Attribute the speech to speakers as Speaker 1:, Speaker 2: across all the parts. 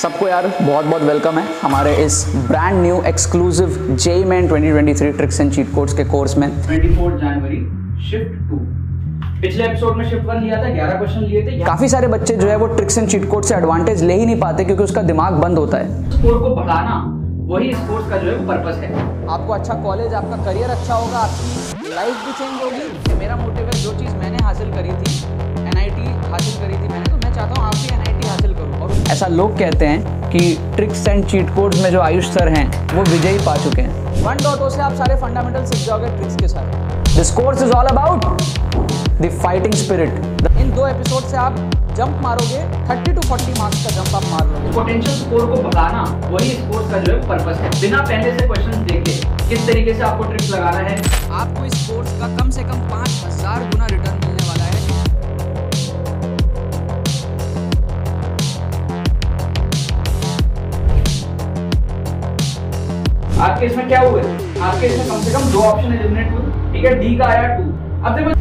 Speaker 1: सबको यार बहुत बहुत वेलकम है हमारे इस brand new exclusive JEE Main 2023 tricks and cheat codes के कोर्स में।
Speaker 2: 24 जनवरी शिफ्ट टू पिछले एपिसोड में शिफ्ट वन लिया था 11 क्वेश्चन लिए थे
Speaker 1: काफ़ी सारे बच्चे जो है वो ट्रिक्स एंड चीट कोड से एडवांटेज ले ही नहीं पाते क्योंकि उसका दिमाग बंद होता है।
Speaker 2: स्कोर को बढ़ाना वही इस कोर्स का जो है पर्पस है।
Speaker 1: आपको अच्छा कॉलेज आपका करियर अच्छा होगा आपकी लाइफ भी चेंज होगी। मेरा मोटिव है जो चीज़ मैंने हासिल करी थी एन हासिल करी थी मैंने तो मैं चाहता हूँ आप भी एन हासिल करो। और ऐसा लोग कहते हैं कि ट्रिक्स एंड चीट कोड्स में जो आयुष सर हैं वो विजयी पा चुके हैं। वन डॉट से आप सारे फंडामेंटल सीख जाओगे ट्रिक्स के साथ this course is all about the fighting spirit इन दो एपिसोड से आप जंप मारोगे 30 टू 40 मार्क्स का जंप आप मार लोगे।
Speaker 2: पोटेंशियल स्कोर को बढ़ाना वही इस कोर्स का जो है पर्पस है। बिना पहले से क्वेश्चन देखे किस तरीके से आपको ट्रिक्स लगाना है?
Speaker 1: आपको इस कोर्स का कम से कम पाँच हज़ार गुना रिटर्न
Speaker 2: आपके इसमें क्या हुआ? आपके इसमें कम से कम दो ऑप्शन एलिमिनेट हुए। ठीक है डी का आया टू अब देखो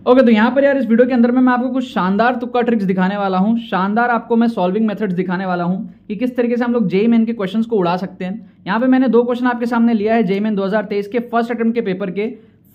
Speaker 2: ओके okay, तो यहाँ पर यार इस वीडियो के अंदर में मैं आपको कुछ शानदार तुक्का ट्रिक्स दिखाने वाला हूँ। शानदार आपको मैं सॉल्विंग मेथड्स दिखाने वाला हूँ कि किस तरीके से हम लोग जेई मेन के क्वेश्चंस को उड़ा सकते हैं। यहाँ पे मैंने दो क्वेश्चन आपके सामने लिया है जेई मेन 2023 के फ़र्स्ट अटेम्प्ट के पेपर के।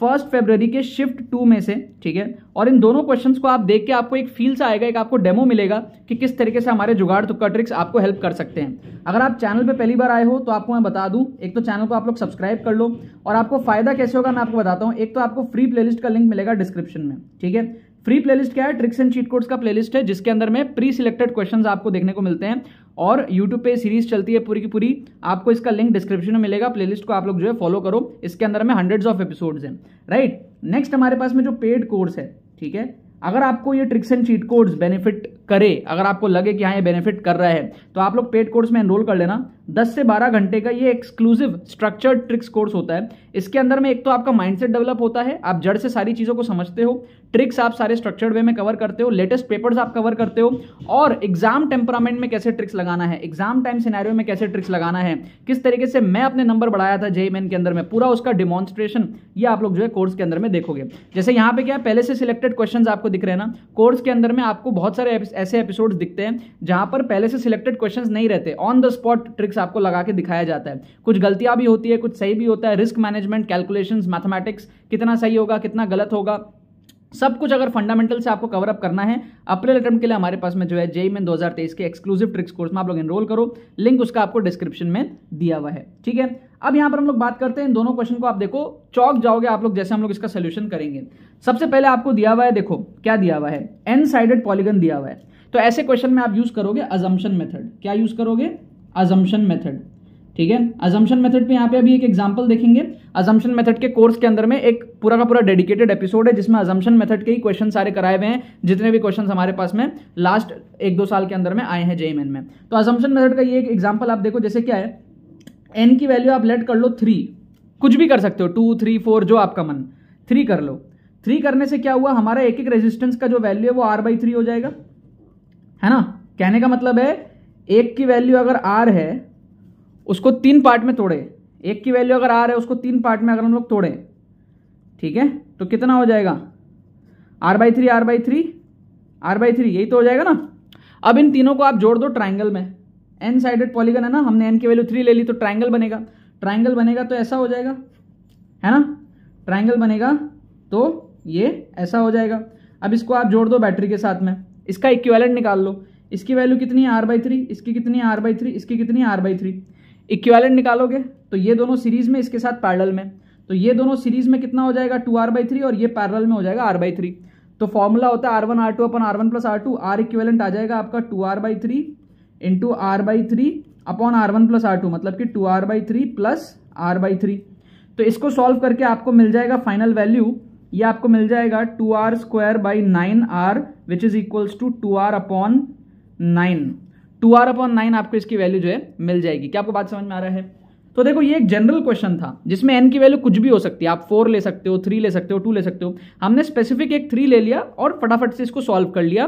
Speaker 2: फ़र्स्ट फेब्रवरी के शिफ्ट टू में से, ठीक है? और इन दोनों क्वेश्चंस को आप देख के आपको एक फील आएगा, एक आपको डेमो मिलेगा कि किस तरीके से हमारे जुगाड़ तुक्का ट्रिक्स आपको हेल्प कर सकते हैं। अगर आप चैनल पे पहली बार आए हो तो आपको मैं बता दूँ, एक तो चैनल को आप लोग सब्सक्राइब कर लो और आपको फ़ायदा कैसे होगा मैं आपको बताता हूँ। एक तो आपको फ्री प्लेलिस्ट का लिंक मिलेगा डिस्क्रिप्शन में, ठीक है? फ्री प्लेलिस्ट क्या है? ट्रिक्स एंड चीट कोड्स का प्लेलिस्ट है, जिसके अंदर में प्री सिलेक्टेड क्वेश्चंस आपको देखने को मिलते हैं। और यूट्यूब पे सीरीज़ चलती है पूरी की पूरी, आपको इसका लिंक डिस्क्रिप्शन में मिलेगा प्लेलिस्ट को आप लोग जो है फॉलो करो। इसके अंदर में हंड्रेड्स ऑफ़ एपिसोड्स हैं राइट नेक्स्ट हमारे पास में जो पेड कोर्स है, ठीक है? अगर आपको ये tricks and cheat codes benefit करे, अगर आपको लगे कि हाँ ये बेनिफिट कर रहा है तो आप लोग पेड कोर्स में एनरोल कर लेना। 10 से 12 घंटे का ये एक्सक्लूसिव स्ट्रक्चर्ड ट्रिक्स कोर्स होता है। इसके अंदर में एक तो आपका माइंडसेट डेवलप होता है, आप जड़ से सारी चीज़ों को समझते हो ट्रिक्स आप सारे स्ट्रक्चर्ड वे में कवर करते हो लेटेस्ट पेपर्स आप कवर करते हो, और एग्ज़ाम टेम्परामेंट में कैसे ट्रिक्स लगाना है एग्ज़ाम टाइम सिनेरियो में कैसे ट्रिक्स लगाना है, किस तरीके से मैं अपने नंबर बढ़ाया था जेई मेन के अंदर में, पूरा उसका डिमॉन्स्ट्रेशन ये आप लोग जो है कोर्स के अंदर में देखोगे। जैसे यहाँ पे क्या पहले से सिलेक्टेड क्वेश्चन आपको दिख रहे हैं ना कोर्स के अंदर में आपको बहुत सारे ऐसे एपिसोड दिखते हैं जहाँ पर पहले से सिलेक्टेड क्वेश्चंस नहीं रहते। ऑन द स्पॉट ट्रिक्स आपको लगा के दिखाया जाता है। कुछ गलतियाँ भी होती है, कुछ सही भी होता है। रिस्क मैनेजमेंट कैलकुलेशंस मैथमेटिक्स कितना सही होगा, कितना गलत होगा। सब कुछ अगर फंडामेंटल से आपको कवर अप करना है अप्रैल अटेम्प्ट के लिए हमारे पास में जो है जेई मेन 2023 के एक्सक्लूसिव ट्रिक्स कोर्स में आप लोग एनरोल करो। लिंक उसका आपको डिस्क्रिप्शन में दिया हुआ है। ठीक है? अब यहाँ पर हम लोग बात करते हैं इन दोनों क्वेश्चन को। आप देखो चौक जाओगे, आप लोग जैसे हम लोग इसका सोल्यूशन करेंगे। सबसे पहले आपको दिया हुआ है, देखो, क्या दिया हुआ है? एन साइडेड पॉलीगन दिया हुआ है। तो ऐसे क्वेश्चन में आप यूज़ करोगे अजम्पन मेथड क्या यूज़ करोगे? अजम्पन मेथड ठीक है? अजम्पन मेथड पे यहाँ पे अभी एक एग्जांपल देखेंगे। अजम्पन मेथड के कोर्स के अंदर में एक पूरा का पूरा डेडिकेटेड एपिसोड है, जिसमें अजम्पन मेथड के ही क्वेश्चन सारे कराए हुए हैं, जितने भी क्वेश्चन हमारे पास में लास्ट एक दो साल के अंदर में आए हैं जेईमेन में। तो अजम्पन मेथड का ये एक एग्ज़ाम्पल आप देखो, जैसे क्या है? एन की वैल्यू आप लेट कर लो थ्री कुछ भी कर सकते हो टू थ्री फोर जो आपका मन। थ्री कर लो। थ्री करने से क्या हुआ? हमारा एक एक रेजिस्टेंस का जो वैल्यू है वो आर बाई थ्री हो जाएगा। है ना? कहने का मतलब है, एक की वैल्यू अगर आर है उसको तीन पार्ट में तोड़े। एक की वैल्यू अगर आर है, उसको तीन पार्ट में अगर हम लोग तोड़े। ठीक है? तो कितना हो जाएगा? R by three R by three R by three यही तो हो जाएगा ना? अब इन तीनों को आप जोड़ दो ट्राइंगल में। एन साइडेड पॉलीगन है ना? हमने एन की वैल्यू थ्री ले ली तो ट्राइंगल बनेगा। ट्राइंगल बनेगा तो ऐसा हो जाएगा। है ना? ट्राइंगल बनेगा तो ये ऐसा हो जाएगा। अब इसको आप जोड़ दो बैटरी के साथ में। इसका इक्विवेलेंट निकाल लो। इसकी वैल्यू कितनी है? आर बाई थ्री इसकी कितनी है? आर बाई थ्री इसकी कितनी है? आर बाई थ्री इक्विवेलेंट निकालोगे तो ये दोनों सीरीज़ में इसके साथ पैरल में। तो ये दोनों सीरीज़ में कितना हो जाएगा? टू आर बाई थ्री और ये पैरल में हो जाएगा आर बाई थ्री। तो फॉर्मूला होता है R one, R two upon R one plus R two, R equivalent आ जाएगा आपका two R by three into R by three upon R one plus R two मतलब कि two R by three plus R by three. तो इसको solve करके आपको मिल जाएगा फाइनल वैल्यू ये आपको मिल जाएगा two R square by nine R which is equals to two R upon nine two R upon nine आपको इसकी वैल्यू जो है मिल जाएगी। क्या आपको बात समझ में आ रहा है? तो देखो, ये एक जनरल क्वेश्चन था, जिसमें एन की वैल्यू कुछ भी हो सकती है। आप फोर ले सकते हो थ्री ले सकते हो टू ले सकते हो। हमने स्पेसिफिक एक थ्री ले लिया और फटाफट से इसको सॉल्व कर लिया।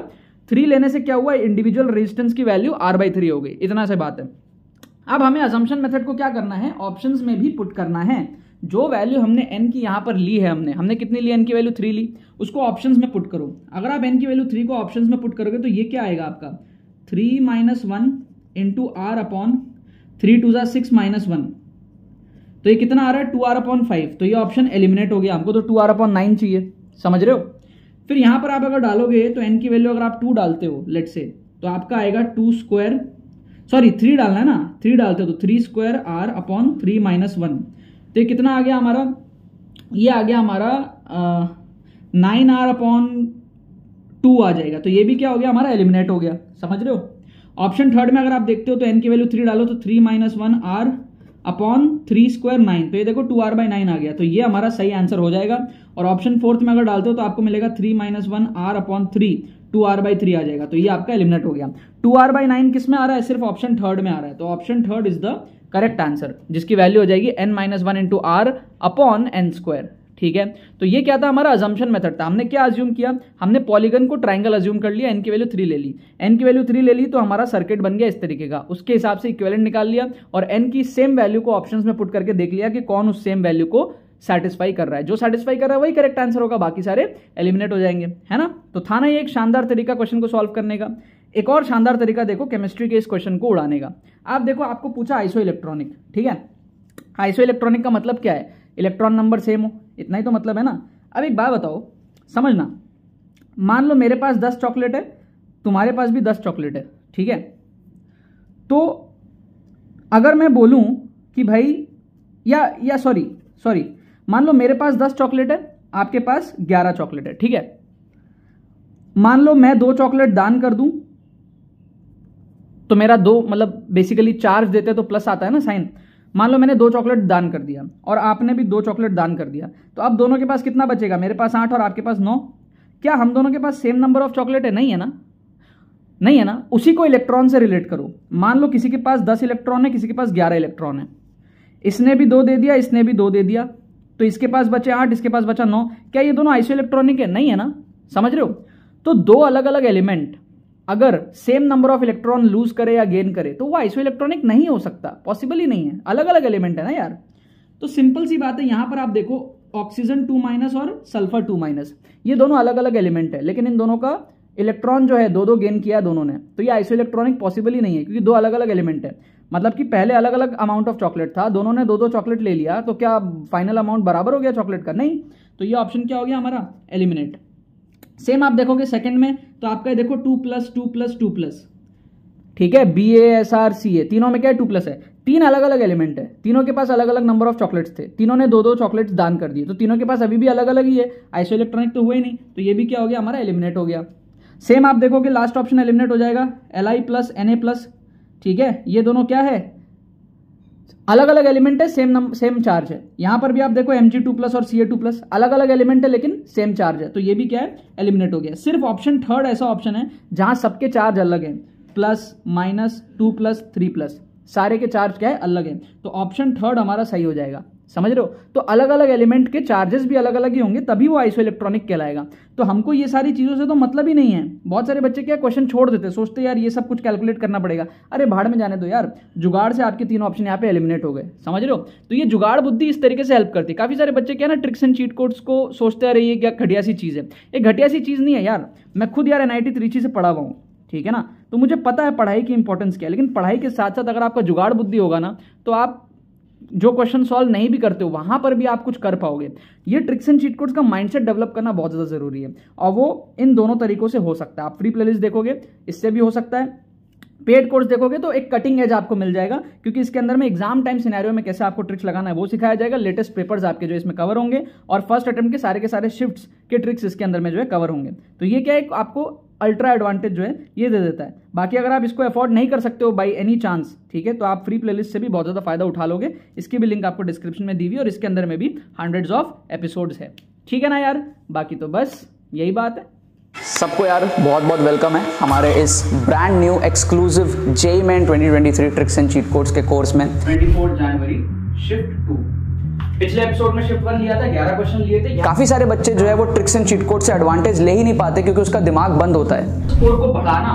Speaker 2: थ्री लेने से क्या हुआ? इंडिविजुअल रेजिस्टेंस की वैल्यू आर बाई थ्री हो गई। इतना से बात है। अब हमें अजम्पन मेथड को क्या करना है? ऑप्शन में भी पुट करना है। जो वैल्यू हमने एन की यहाँ पर ली है हमने हमने कितनी ली? एन की वैल्यू थ्री ली। उसको ऑप्शंस में पुट करो। अगर आप एन की वैल्यू थ्री को ऑप्शंस में पुट करोगे तो ये क्या आएगा आपका? Three minus one into R upon three two ज़ा सिक्स माइनस वन। तो ये कितना आ रहा है? Two R upon five. तो ये ऑप्शन एलिमिनेट हो गया हमको तो टू आर अपॉन नाइन चाहिए। समझ रहे हो? फिर यहाँ पर आप अगर डालोगे तो एन की वैल्यू अगर आप टू डालते हो लेट से तो आपका आएगा टू स्क्वायर सॉरी थ्री डालना है ना? थ्री डालते हो तो three square R upon three minus one तो ये कितना आ गया हमारा? ये आ गया हमारा नाइन आर अपॉन टू आ जाएगा। तो ये भी क्या हो गया? हमारा एलिमिनेट हो गया। समझ रहे हो? ऑप्शन थर्ड में अगर आप देखते हो तो एन की वैल्यू थ्री डालो तो three minus one R upon three square nine तो ये देखो टू आर बाई नाइन आ गया। तो ये हमारा सही आंसर हो जाएगा। और ऑप्शन फोर्थ में अगर डालते हो तो आपको मिलेगा three minus one R upon three two R by three आ जाएगा। तो ये आपका एलिमिनेट हो गया। टू आर बाई नाइन किसमें आ रहा है? सिर्फ़ ऑप्शन थर्ड में आ रहा है। तो option third is the correct answer जिसकी वैल्यू हो जाएगी N minus one into R upon N square ठीक है? तो ये क्या था हमारा अजम्पन मेथड था। हमने क्या अज्यूम किया? हमने पॉलीगन को ट्राइंगल अज्यूम कर लिया एन की वैल्यू थ्री ले ली। एन की वैल्यू थ्री ले ली तो हमारा सर्किट बन गया इस तरीके का। उसके हिसाब से इक्वेलेंट निकाल लिया और एन की सेम वैल्यू को ऑप्शन में पुट करके देख लिया कि कौन उस सेम वैल्यू को सेटिस्फाई कर रहा है। जो सेटिस्फाई कर रहा है वही करेक्ट आंसर होगा, बाकी सारे एलिमिनेट हो जाएँगे। है ना? तो था ना ये एक शानदार तरीका क्वेश्चन को सॉल्व करने का। एक और शानदार तरीका देखो केमिस्ट्री के इस क्वेश्चन को उड़ाने का। आप देखो, आपको पूछा आइसो इलेक्ट्रॉनिक ठीक है? आइसो इलेक्ट्रॉनिक का मतलब क्या है? इलेक्ट्रॉन नंबर सेम हो, इतना ही तो मतलब है ना। अब एक बात बताओ, समझना। मान लो मेरे पास दस चॉकलेट है, तुम्हारे पास भी दस चॉकलेट है, ठीक है? तो अगर मैं बोलूँ कि भाई, या या सॉरी सॉरी मान लो मेरे पास दस चॉकलेट है, आपके पास ग्यारह चॉकलेट है, ठीक है? मान लो मैं दो चॉकलेट दान कर दूँ तो मेरा दो मतलब बेसिकली चार्ज देते तो प्लस आता है ना साइन। मान लो मैंने दो चॉकलेट दान कर दिया और आपने भी दो चॉकलेट दान कर दिया तो अब दोनों के पास कितना बचेगा? मेरे पास आठ और आपके पास नौ। क्या हम दोनों के पास सेम नंबर ऑफ़ चॉकलेट है? नहीं है ना? नहीं है ना? उसी को इलेक्ट्रॉन से रिलेट करो। मान लो किसी के पास दस इलेक्ट्रॉन है, किसी के पास ग्यारह इलेक्ट्रॉन है। इसने भी दो दे दिया, इसने भी दो दे दिया तो इसके पास बचे आठ, इसके पास बचा नौ। क्या ये दोनों आइसो इलेक्ट्रॉनिक है? नहीं है ना? समझ रहे हो? तो दो अलग अलग एलिमेंट अगर same number of electron lose करे या गेन करे तो वो आइसो इलेक्ट्रॉनिक नहीं हो सकता पॉसिबल ही नहीं है अलग अलग एलिमेंट है ना यार। तो सिंपल सी बात है, यहाँ पर आप देखो ऑक्सीजन टू माइनस और सल्फ़र टू माइनस ये दोनों अलग अलग एलिमेंट है, लेकिन इन दोनों का इलेक्ट्रॉन जो है दो दो गेन किया दोनों ने तो ये आइसो इलेक्ट्रॉनिक पॉसिबल ही नहीं है, क्योंकि दो अलग अलग एलिमेंट है। मतलब कि पहले अलग अलग अमाउंट ऑफ़ चॉकलेट था, दोनों ने दो दो चॉकलेट ले लिया तो क्या फाइनल अमाउंट बराबर हो गया चॉकलेट का? नहीं। तो ये ऑप्शन क्या हो गया हमारा? एलिमिनेट सेम आप देखोगे सेकंड में तो आपका देखो two plus two plus two plus ठीक है? B A S R C A तीनों में क्या है? टू प्लस है। तीन अलग अलग एलिमेंट है। तीनों के पास अलग अलग नंबर ऑफ़ चॉकलेट्स थे। तीनों ने दो दो चॉकलेट्स दान कर दिए। तो तीनों के पास अभी भी अलग अलग ही है। आइसो इलेक्ट्रॉनिक तो हुए नहीं। तो ये भी क्या हो गया? हमारा एलिमिनेट हो गया। सेम आप देखोगे लास्ट ऑप्शन एलिमिनेट हो जाएगा। L I plus N A plus ठीक है? ये दोनों क्या है? अलग अलग एलिमेंट है सेम सेम चार्ज है। यहाँ पर भी आप देखो एम जी टू प्लस और सी ए टू प्लस अलग अलग एलिमेंट है, लेकिन सेम चार्ज है। तो ये भी क्या है? एलिमिनेट हो गया। सिर्फ़ ऑप्शन थर्ड ऐसा ऑप्शन है, जहाँ सबके चार्ज अलग है। Plus minus two plus three plus सारे के चार्ज क्या है? अलग है। तो ऑप्शन थर्ड हमारा सही हो जाएगा। समझ रहे हो? तो अलग अलग एलिमेंट के चार्जेस भी अलग अलग ही होंगे, तभी वो आइसो इलेक्ट्रॉनिक कहलाएगा। तो हमको ये सारी चीज़ों से तो मतलब ही नहीं है। बहुत सारे बच्चे क्या क्वेश्चन छोड़ देते, सोचते यार ये सब कुछ कैलकुलेट करना पड़ेगा। अरे भाड़ में जाने दो यार, जुगाड़ से आपके तीन ऑप्शन यहाँ पे एलिमिनेट हो गए। समझ रहे हो? तो ये जुगाड़ बुद्धि इस तरीके से हेल्प करती है। काफ़ी सारे बच्चे क्या ना ट्रिक्स एंड चीट कोड्स को सोचते रहे क्या घटिया सी चीज़ है। एक घटिया सी चीज़ नहीं है यार। मैं खुद यार एन आई से पढ़ा हुआ हूँ, ठीक है ना? तो मुझे पता है पढ़ाई की इंपॉर्टेंस क्या है, लेकिन पढ़ाई के साथ साथ अगर आपका जुगाड़ बुद्धि होगा ना तो आप जो क्वेश्चन सॉल्व नहीं भी करते हो, वहाँ पर भी आप कुछ कर पाओगे। ये ट्रिक्स एंड चीट कोड्स का माइंडसेट डेवलप करना बहुत ज़्यादा ज़रूरी है। और वो इन दोनों तरीकों से हो सकता है। आप फ्री प्लेलिस्ट देखोगे, इससे भी हो सकता है। पेड कोर्स देखोगे तो एक कटिंग एज आपको मिल जाएगा, क्योंकि इसके अंदर में एग्ज़ाम टाइम सिनेरियो में कैसे आपको ट्रिक्स लगाना है, वो सिखाया जाएगा। लेटेस्ट पेपर्स आपके जो इसमें कवर होंगे, और फ़र्स्ट अटेम्प्ट के सारे के सारे शिफ्ट्स के ट्रिक्स इसके अंदर में जो है कवर होंगे। तो ये क्या है आपको अल्ट्रा एडवांटेज जो है ये दे देता है। बाकी अगर आप इसको अफोर्ड नहीं कर सकते हो बाई एनी चांस ठीक है तो आप फ्री प्लेलिस्ट से भी बहुत ज़्यादा फ़ायदा उठा लोगे। इसकी भी लिंक आपको डिस्क्रिप्शन में दी हुई और इसके अंदर में भी हंड्रेड्स ऑफ़ एपिसोड्स है। ठीक है ना यार? बाकी तो बस यही बात है।
Speaker 1: सबको यार बहुत बहुत वेलकम है हमारे इस brand new exclusive JEE Main 2023 tricks and cheat codes के कोर्स में।
Speaker 2: 24 जनवरी शिफ्ट टू पिछले एपिसोड में शिफ्ट वन लिया था 11 क्वेश्चन लिए थे
Speaker 1: काफ़ी सारे बच्चे जो है वो ट्रिक्स एंड चीट कोड से एडवांटेज ले ही नहीं पाते क्योंकि उसका दिमाग बंद होता है।
Speaker 2: स्कोर को बढ़ाना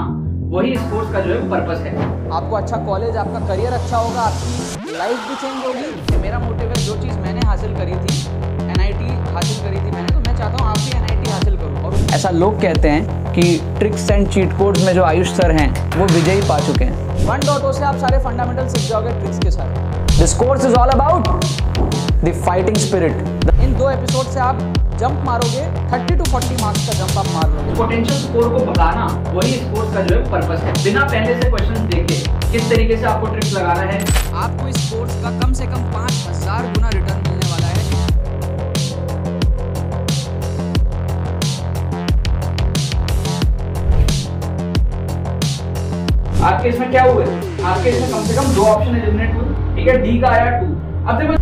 Speaker 2: वही इस कोर्स का जो है पर्पस है।
Speaker 1: आपको अच्छा कॉलेज आपका करियर अच्छा होगा आपकी लाइफ भी चेंज होगी। मेरा मोटिव है जो चीज़ मैंने हासिल करी थी एनआईटी हासिल करी थी मैंने तो मैं चाहता हूँ आप भी एन हासिल करो। और ऐसा लोग कहते हैं कि ट्रिक्स एंड चीट कोड्स में जो आयुष सर हैं वो विजयी पा चुके हैं। वन डॉट से आप सारे फंडामेंटल सीख जाओगे ट्रिक्स के साथ। This course is all about the fighting spirit इन दो एपिसोड से आप जंप मारोगे 30 टू 40 मार्क्स का जंप आप मार लोगे।
Speaker 2: पोटेंशियल स्कोर को बढ़ाना वही इस कोर्स का जो है पर्पस है। बिना पहले से क्वेश्चन देखे किस तरीके से आपको ट्रिक्स लगाना है?
Speaker 1: आपको इस कोर्स का कम से कम पाँच हज़ार गुना
Speaker 2: आपके इसमें क्या हुआ आपके इसमें कम से कम दो ऑप्शन एलिमिनेट हुए। ठीक है? डी का आया टू अब देखो